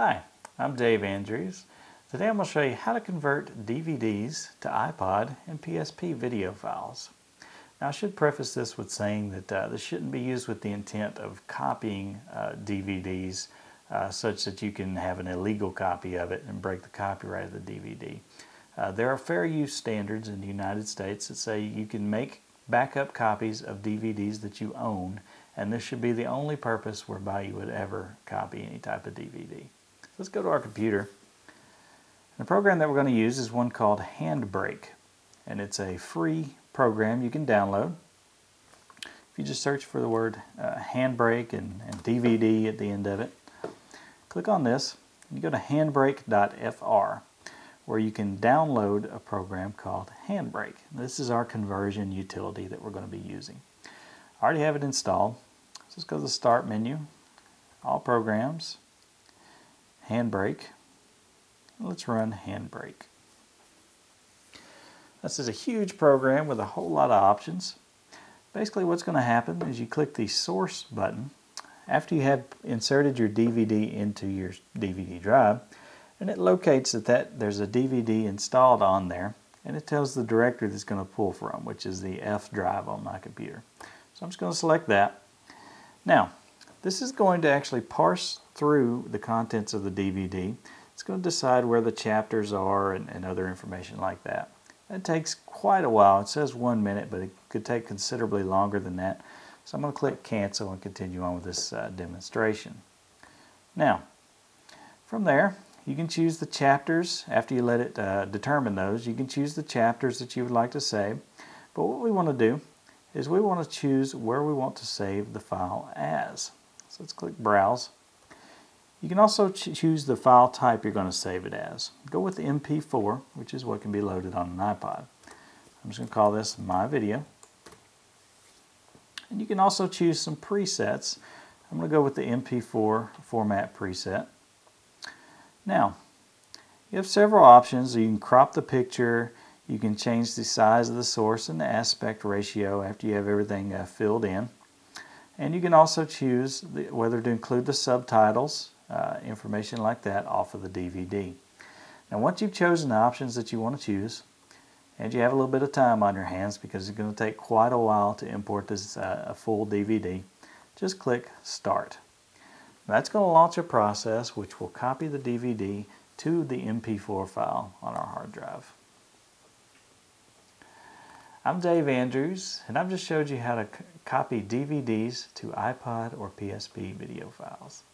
Hi, I'm Dave Andrews. Today I'm going to show you how to convert DVDs to iPod and PSP video files. Now I should preface this with saying that uh, this shouldn't be used with the intent of copying uh, DVDs uh, such that you can have an illegal copy of it and break the copyright of the DVD. Uh, there are fair use standards in the United States that say you can make backup copies of DVDs that you own and this should be the only purpose whereby you would ever copy any type of DVD. Let's go to our computer. The program that we're going to use is one called Handbrake, and it's a free program you can download. If you just search for the word uh, Handbrake and, and DVD at the end of it, click on this. You go to handbrake.fr where you can download a program called Handbrake. This is our conversion utility that we're going to be using. I already have it installed. So let's go to the Start menu, All Programs, Handbrake. Let's run Handbrake. This is a huge program with a whole lot of options. Basically what's going to happen is you click the Source button after you have inserted your DVD into your DVD drive and it locates that, that there's a DVD installed on there and it tells the directory that's going to pull from which is the F drive on my computer. So I'm just going to select that. Now this is going to actually parse through the contents of the DVD. It's going to decide where the chapters are and, and other information like that. It takes quite a while. It says one minute, but it could take considerably longer than that. So I'm going to click cancel and continue on with this uh, demonstration. Now, from there, you can choose the chapters after you let it uh, determine those. You can choose the chapters that you would like to save. But what we want to do is we want to choose where we want to save the file as. So let's click Browse. You can also ch choose the file type you're going to save it as. Go with the MP4, which is what can be loaded on an iPod. I'm just going to call this My Video. And you can also choose some presets. I'm going to go with the MP4 format preset. Now, you have several options. You can crop the picture, you can change the size of the source and the aspect ratio after you have everything uh, filled in. And you can also choose the, whether to include the subtitles, uh, information like that off of the DVD. Now once you've chosen the options that you want to choose, and you have a little bit of time on your hands because it's going to take quite a while to import this uh, a full DVD, just click Start. That's going to launch a process which will copy the DVD to the MP4 file on our hard drive. I'm Dave Andrews, and I've just showed you how to copy DVDs to iPod or PSP video files.